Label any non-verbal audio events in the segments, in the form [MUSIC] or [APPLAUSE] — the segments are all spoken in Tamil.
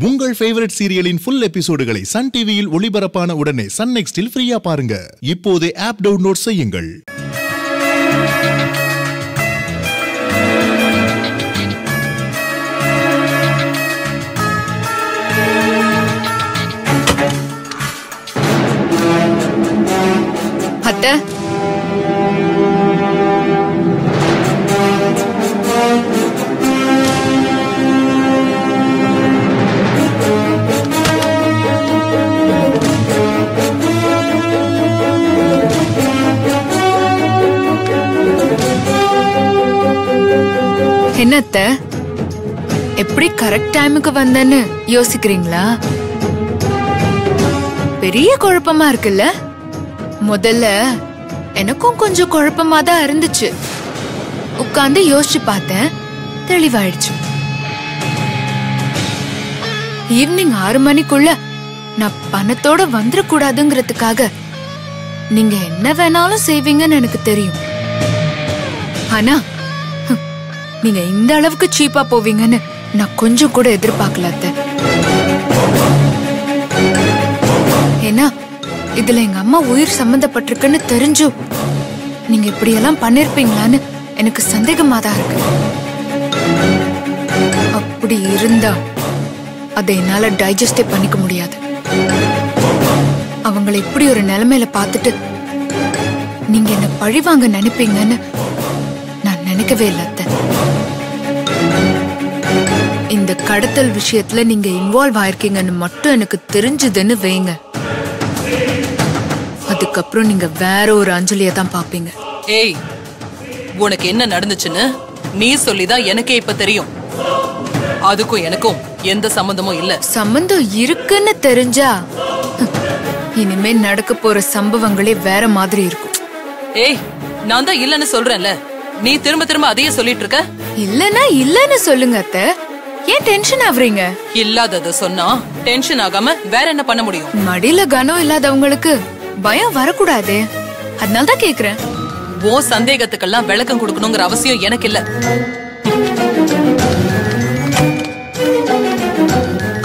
உங்கள் ஃபேவரட் சீரியலின் ஃபுல் எபிசோடுகளை சன் டிவியில் ஒளிபரப்பான உடனே சன் நெக்ஸ்டில் ஃப்ரீயா பாருங்க. இப்போதே ஆப் டவுன்லோட் செய்யுங்கள். என்னத்த? எப்படி கரெக்ட் டைமுக்கு வந்தேன்னு யோசிக்கிறீங்களா? பெரிய குழப்பமா இருக்குல்ல? முதல்ல எனக்கும் கொஞ்சம் குழப்பமா தான் இருந்துச்சு. உட்கார்ந்து யோசிச்சு பார்த்தேன். தெளிவாயிடுச்சு. ஈவினிங் ஆறு மணிக்குள்ள நான் பணத்தோட வந்துடக்கூடாதுங்கிறதுக்காக நீங்க என்ன வேணாலும் செய்வீங்கன்னு எனக்கு தெரியும். ஆனா நீங்க இந்த அளவுக்கு சீப்பா போவீங்கன்னு நான் கொஞ்சம் கூட எதிர்பார்க்கல ஏன்னா இதுல எங்க அம்மா உயிர் சம்பந்தப்பட்டிருக்குன்னு தெரிஞ்சும் நீங்க இப்படி எல்லாம் பண்ணிருப்பீங்களான்னு எனக்கு சந்தேகமா தான் இருக்கு. அப்படி இருந்தா அதை என்னால டைஜஸ்டே பண்ணிக்க முடியாது. அவங்களை இப்படி ஒரு நிலைமையில பார்த்துட்டு நீங்க என்ன பழிவாங்க நினைப்பீங்கன்னு நினைக்கவே இல்லை அத்தை. இந்த கடத்தல் விஷயத்துல நீங்க இன்வால்வ் ஆயிருக்கீங்கன்னு மட்டும் எனக்கு தெரிஞ்சதுன்னு வைங்க. அதுக்கப்புறம் நீங்க வேற ஒரு அஞ்சலியை தான் பாப்பீங்க ஏய் உனக்கு என்ன நடந்துச்சுன்னு நீ சொல்லிதான் எனக்கே இப்ப தெரியும். அதுக்கும் எனக்கும் எந்த சம்பந்தமும் இல்ல. சம்பந்தம் இருக்குன்னு தெரிஞ்சா இனிமே நடக்க போற சம்பவங்களே வேற மாதிரி இருக்கும். ஏய் நான் தான் இல்லன்னு சொல்றேன்ல. நீ திரும்ப திரும்ப அதையே சொல்லிட்டு இருக்க? இல்லனா இல்லன்னு சொல்லுங்க அத்தை. ஏன் டென்ஷன் ஆகுறீங்க இல்லாதத சொன்னா டென்ஷன் ஆகாம வேற என்ன பண்ண முடியும்? மடியில கனம் இல்லாதவங்களுக்கு பயம் வரக்கூடாதே. அதனால தான் கேக்குறேன். உன் சந்தேகத்துக்கெல்லாம் விளக்கம் கொடுக்கணுங்கிற அவசியம் எனக்கு இல்ல.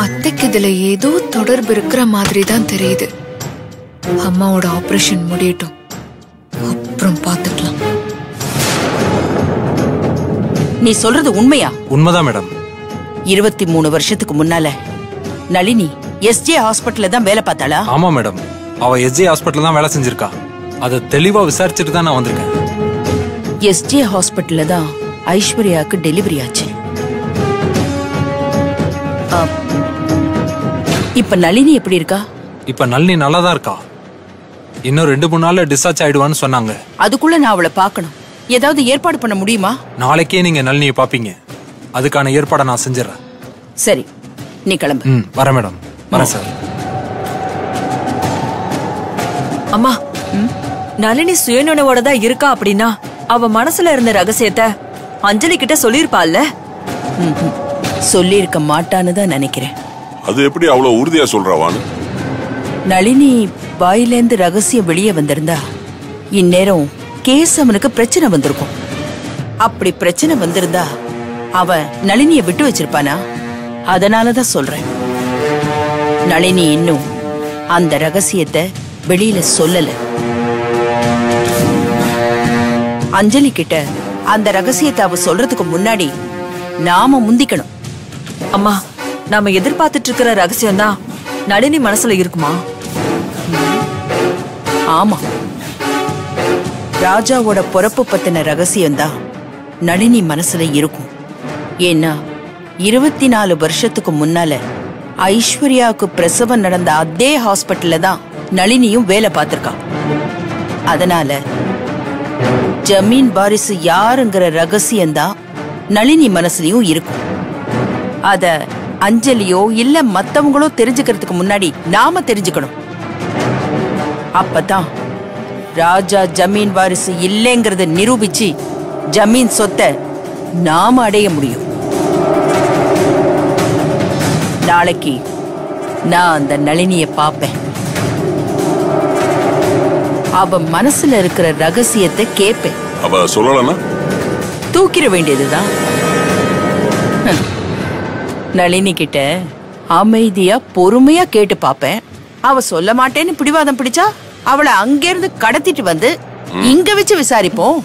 அத்தைக்கு இதுல ஏதோ தொடர்பு இருக்கிற மாதிரி தான் தெரியுது. அம்மாவோட ஆபரேஷன் முடியட்டும். அப்புறம் பாத்துக்கலாம் நீ சொல்றது உண்மையா? உண்மைதான் மேடம். இருபத்தி மூணு வருஷத்துக்கு முன்னால நளினி எஸ்ஜே ஹாஸ்பிட்டல்ல தான் வேலை பார்த்தாளா? ஆமா மேடம். அவ எஸ்ஜே ஹாஸ்பிட்டல் தான் வேலை செஞ்சிருக்கா. அதை தெளிவா விசாரிச்சுட்டு தான் நான் வந்திருக்கேன். எஸ்ஜே ஹாஸ்பிட்டல்ல தான் ஐஸ்வர்யாவுக்கு டெலிவரி ஆச்சு. இப்ப நளினி எப்படி இருக்கா? இப்ப நளினி நல்லா தான் இருக்கா. இன்னும் ரெண்டு மூணு நாள்ல டிஸ்சார்ஜ் ஆயிடுவான்னு சொன்னாங்க. அதுக்குள்ள நான் அவளை பார்க்கணும். ஏதாவது ஏற்பாடு பண்ண முடியுமா? நாளைக்கே நீங்க நளினியை பாப்பீங்க. அதுக்கான ஏற்பாடை நான் செஞ்சிடறேன். சரி நீ கிளம்பு. ம் வரேன் மேடம். வரேன் சார். அம்மா நளினி சுயநினைவோட தான் இருக்கா அப்படின்னா அவ மனசுல இருந்த ரகசியத்தை அஞ்சலி கிட்ட சொல்லிருப்பாள்ல ம்ஹும். சொல்லியிருக்க மாட்டான்னு தான் நினைக்கிறேன். அது எப்படி அவ்வளவு உறுதியா சொல்றாவான்னு நளினி வாயிலேந்து ரகசியம் வெளியே வந்திருந்தா இந்நேரம் கேசவனுக்கு பிரச்சனை வந்திருக்கும். அப்படி பிரச்சனை வந்திருந்தா அவன் நளினிய விட்டு வச்சிருப்பானா? அதனாலதான் சொல்றேன். நளினி இன்னும் அந்த ரகசியத்தை வெளியில சொல்லல. அஞ்சலி கிட்ட அந்த ரகசியத்தை அவ சொல்றதுக்கு முன்னாடி நாம முந்திக்கணும். அம்மா நாம எதிர்பார்த்துட்டு இருக்கிற ரகசியம் தான் நளினி மனசுல இருக்குமா? ஆமா. ராஜாவோட பொறப்பு பத்தின ரகசியம்தான் நளினி மனசுல இருக்கும். ஏன்னா இருபத்தி நாலு வருஷத்துக்கு முன்னால ஐஸ்வர்யாவுக்கு பிரசவம் நடந்த அதே ஹாஸ்பிட்டல்ல தான் நளினியும் வேலை பார்த்திருக்கா. அதனால ஜமீன் வாரிசு யாருங்கிற ரகசியம்தான் நளினி மனசுலயும் இருக்கும். அத அஞ்சலியோ இல்ல மத்தவங்களோ தெரிஞ்சுக்கிறதுக்கு முன்னாடி நாம தெரிஞ்சுக்கணும். அப்பதான் ராஜா ஜமீன் வாரிசு இல்லைங்கறத நிரூபிச்சு ஜமீன் சொத்தை நாம அடைய முடியும். நாளைக்கு நான் அந்த நளினிய பாப்பேன் அவ மனசுல இருக்கிற ரகசியத்தை கேப்பேன். அவ சொல்லலன்னா? தூக்கிட வேண்டியதுதான். நளினி கிட்ட அமைதியா பொறுமையா கேட்டு பாப்பேன் அவ சொல்ல மாட்டேன்னு பிடிவாதம் பிடிச்சா? அவளை அங்கிருந்து கடத்திட்டு வந்து இங்க வச்சு விசாரிப்போம்.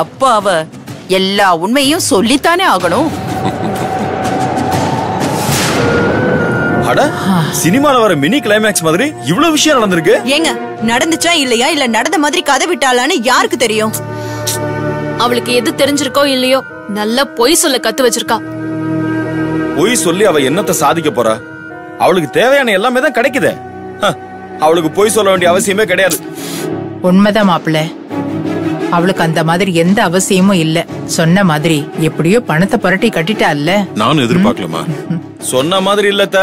அப்ப அவ எல்லா உண்மையும் சொல்லித்தானே ஆகணும். அட சினிமால வர மினி கிளைமேக்ஸ் மாதிரி இவ்வளவு விஷயம் நடந்திருக்கு? ஏங்க நடந்துச்சா இல்லையா? இல்ல நடந்த மாதிரி கதை விட்டாளான்னு யாருக்கு தெரியும்? அவளுக்கு எது தெரிஞ்சிருக்கோ இல்லையோ நல்லா பொய் சொல்ல கத்து வச்சிருக்கா. பொய் சொல்லி அவ என்னத்தை சாதிக்க போறா? அவளுக்கு தேவையான எல்லாமே தான் கிடைக்குதே. ஹ, அவளுக்கு பொய் சொல்ல வேண்டிய அவசியமே கிடையாது. உண்மைதான் மாப்பிள்ள. அவளுக்கு அந்த மாதிரி எந்த அவசியமும் இல்ல. சொன்ன மாதிரி எப்படியோ பணத்தை புரட்டி கட்டிட்டா இல்ல நானும் எதிர்பார்க்கலமா [LAUGHS] சொன்ன மாதிரி இல்லத்த.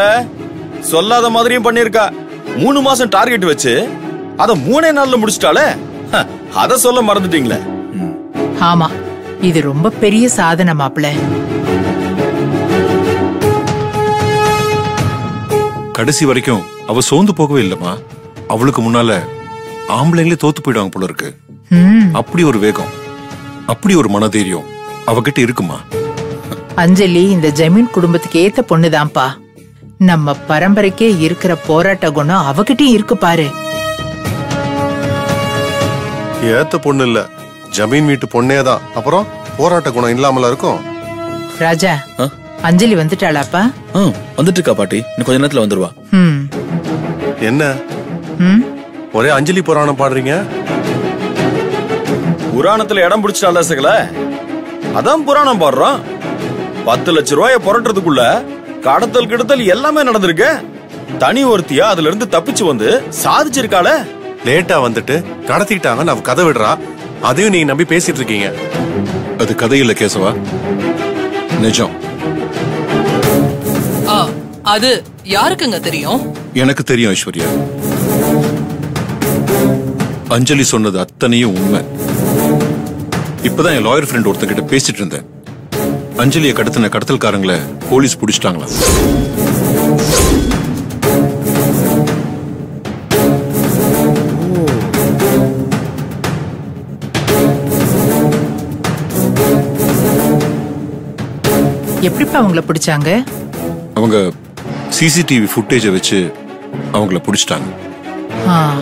சொல்லாத மாதிரியும் பண்ணிருக்கா. மூணு மாசம் டார்கெட் வச்சு அத மூணே நாள்ல முடிச்சிட்டாலே அத சொல்ல மறந்துட்டீங்களே. ஆமா இது ரொம்ப பெரிய சாதனை மாப்பிள்ள. கடைசி வரைக்கும் அவ சோர்ந்து போகவே இல்லம்மா. அவளுக்கு முன்னால ஆம்பளைங்களே தோத்து போயிடுவாங்க போல இருக்கு. ம், அப்படி ஒரு வேகம் அப்படி ஒரு மனதைரியம் அவகிட்ட இருக்குமா? அஞ்சலி இந்த ஜமீன் குடும்பத்துக்கு ஏத்த பொண்ணுதான்ப்பா. நம்ம பரம்பரைக்கே இருக்கிற போராட்ட குணம் அவகிட்டயும் இருக்கு பாரு. ஏத்த பொண்ணு இல்ல. ஜமீன் வீட்டு பொண்ணே தான். அப்புறம் போராட்ட குணம் இல்லாமல இருக்கும்? ராஜா? அஞ்சலி வந்துட்டாளாப்பா? வந்துட்டு இருக்கா பாட்டி. இன்னும் கொஞ்ச நேரத்துல வந்துருவா. ம். என்ன? ம்? ஒரே அஞ்சலி புராணம் பாடுறீங்க? புராணத்துல இடம் பிடிச்சிட்டால சகல. அதான் புராணம் பாடுறோம் பத்து லட்ச ரூபாய புரட்டுறதுக்குள்ள கடத்தல் கிடத்தல் எல்லாமே நடந்திருக்கு. தனி ஒருத்தியா அதுல இருந்து தப்பிச்சு வந்து சாதிச்சிருக்காள. லேட்டா வந்துட்டு கடத்திக்கிட்டாங்க நான் கதை விடுறா. அதையும் நீங்க நம்பி பேசிட்டு இருக்கீங்க. அது கதையில கேசவா? நிஜம். அது யாருக்குங்க தெரியும்? எனக்கு தெரியும் ஐஸ்வர்யா. அஞ்சலி சொன்னது அத்தனையும் உண்மை. இப்பதான் என் லாயர் ஃப்ரெண்ட் ஒருத்தங்கிட்ட பேசிட்டு இருந்தேன். அஞ்சலியை கடத்தின கடத்தல்காரங்களை போலீஸ் பிடிச்சிட்டாங்களா எப்படிப்பா அவங்கள பிடிச்சாங்க? அவங்க சிசிடிவி ஃபுட்டேஜை வச்சு அவங்கள பிடிச்சிட்டாங்க. ஆ,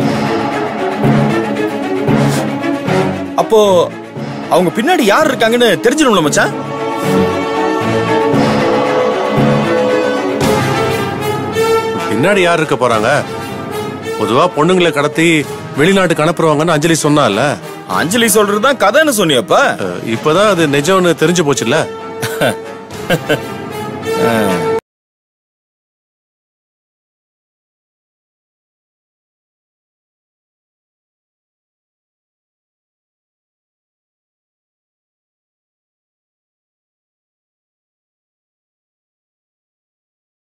அப்போ அவங்க பின்னாடி யார் இருக்காங்கன்னு தெரிஞ்சிடும்ல மச்சான்? பின்னாடி யார் இருக்க போறாங்க? பொதுவா பொண்ணுங்களை கடத்தி வெளிநாட்டுக்கு அனுப்புறவங்கன்னு அஞ்சலி சொன்னால. அஞ்சலி சொல்றதுதான் கதைன்னு சொன்னியப்ப. இப்பதான் அது நிஜம்னு தெரிஞ்சு போச்சுல்ல? ஆ.